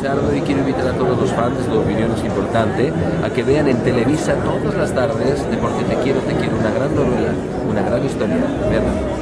Y quiero invitar a todos los fans, de opinión es importante, a que vean en Televisa todas las tardes de Porque te quiero, te quiero, una gran novela, una gran historia. Vean.